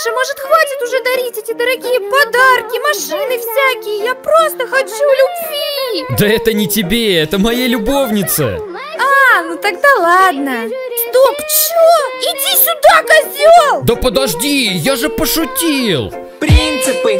Миша, может хватит уже дарить эти дорогие подарки, машины всякие? Я просто хочу любви. Да это не тебе, это моя любовница. А, ну тогда ладно. Стоп, чё? Иди сюда, козел! Да подожди, я же пошутил. Принципы